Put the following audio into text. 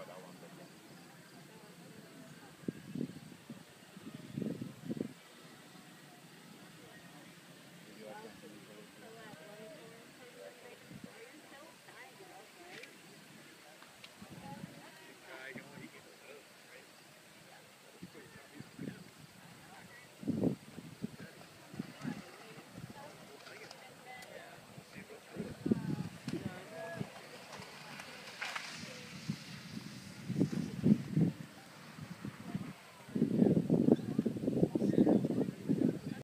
about that one.